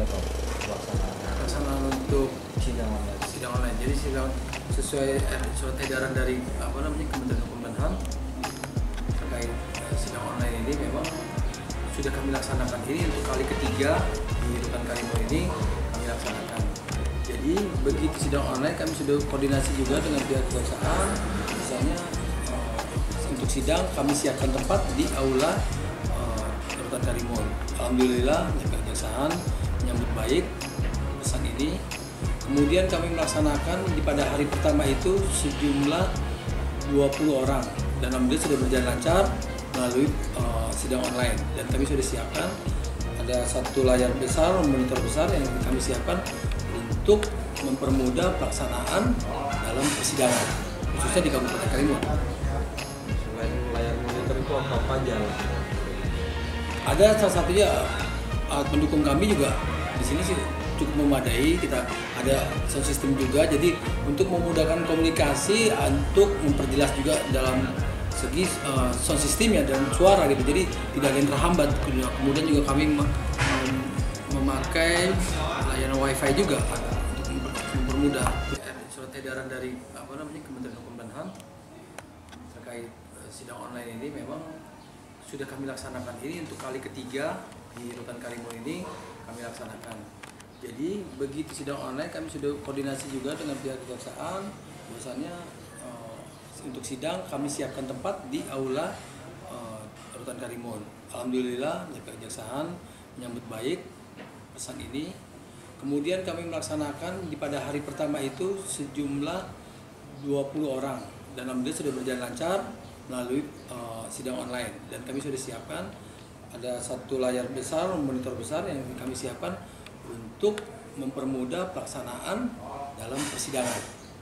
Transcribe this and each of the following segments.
apa pelaksanaan untuk sidang online? sidang online. Jadi sidang sesuai eh, surat edaran dari apa namanya Kementerian Hukum terkait eh, sidang online ini memang sudah kami laksanakan ini untuk kali ketiga di Rutan Karimau ini kami laksanakan. Jadi begitu sidang online kami sudah koordinasi juga dengan pihak kejaksaan, misalnya eh, untuk sidang kami siapkan tempat di aula eh, Rutan Karimau. Alhamdulillah kejaksaan menyambut baik pesan ini. Kemudian kami melaksanakan di pada hari pertama itu sejumlah 20 orang dan alhamdulillah sudah berjalan lancar melalui uh, sidang online dan kami sudah siapkan ada satu layar besar monitor besar yang kami siapkan untuk mempermudah pelaksanaan dalam persidangan khususnya di Kabupaten Karimun. Selain layar monitor itu apa apa aja? Ada salah satunya alat pendukung kami juga di sini sih cukup memadai kita ada sound system juga. Jadi untuk memudahkan komunikasi untuk memperjelas juga dalam segi uh, sound system ya dan suara gitu. Jadi tidak ada yang terhambat kemudian juga kami mem- mem- memakai layanan wifi juga untuk memper- mempermudah surat edaran dari apa namanya Kementerian Hukum dan HAM. Terkait eh, sidang online ini memang sudah kami laksanakan. Ini untuk kali ketiga di Rutan Karimau ini kami laksanakan. Jadi begitu sidang online kami sudah koordinasi juga dengan pihak kejaksaan bahwasannya eh, untuk sidang kami siapkan tempat di aula eh, Rutan Karimau. Alhamdulillah pihak kejaksaan menyambut baik pesan ini. Kemudian kami melaksanakan di pada hari pertama itu sejumlah 20 orang dan alhamdulillah sudah berjalan lancar melalui uh, sidang online dan kami sudah siapkan ada satu layar besar monitor besar yang kami siapkan untuk mempermudah pelaksanaan dalam persidangan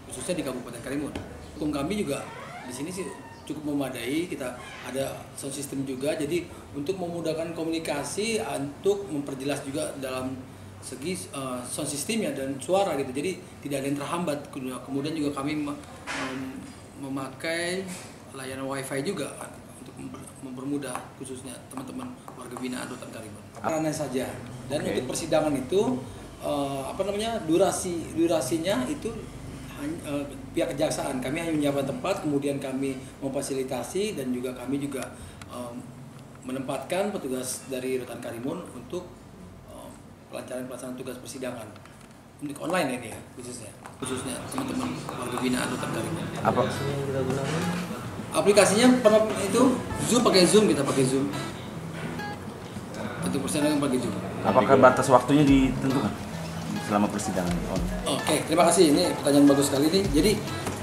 khususnya di Kabupaten Karimun. Hukum kami juga di sini sih cukup memadai. Kita ada sound system juga. Jadi untuk memudahkan komunikasi untuk memperjelas juga dalam segi uh, sound system ya dan suara gitu. Jadi tidak ada yang terhambat. Kemudian juga kami me- mem- memakai layanan wifi juga mempermudah khususnya teman-teman warga binaan Rutan Karimun. Karena saja dan Oke. untuk persidangan itu eh, apa namanya durasi durasinya itu eh, pihak kejaksaan kami hanya menyiapkan tempat kemudian kami memfasilitasi dan juga kami juga eh, menempatkan petugas dari Rutan Karimun untuk eh, pelancaran pelaksanaan tugas persidangan untuk online ini ya khususnya khususnya teman-teman warga binaan Rutan Karimun. Apa yang kita gunakan? Aplikasinya pernah itu Zoom pakai Zoom kita pakai Zoom. Untuk persidangan pakai Zoom. Apakah batas waktunya ditentukan selama persidangan on? Oke, terima kasih. Ini pertanyaan bagus sekali nih. Jadi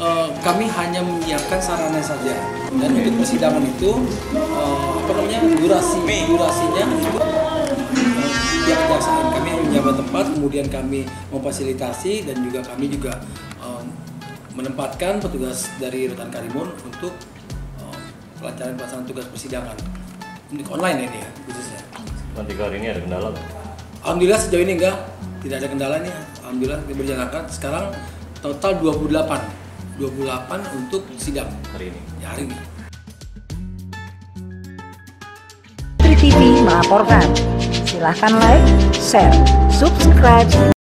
eh, kami hanya menyiapkan sarana saja. Dan untuk persidangan itu eh, apa namanya durasi durasinya itu pihak kejaksaan kami hanya menyiapkan tempat, kemudian kami memfasilitasi dan juga kami juga eh, menempatkan petugas dari Rutan Karimun untuk pelancaran pelaksanaan tugas persidangan untuk online ini ya khususnya. Tiga hari ini ada kendala nggak? Alhamdulillah sejauh ini enggak, tidak ada kendalanya. Alhamdulillah berjalankan. Sekarang total 28. 28 untuk sidang hari ini? ya, hari ini. Tri TV melaporkan. Silahkan like, share, subscribe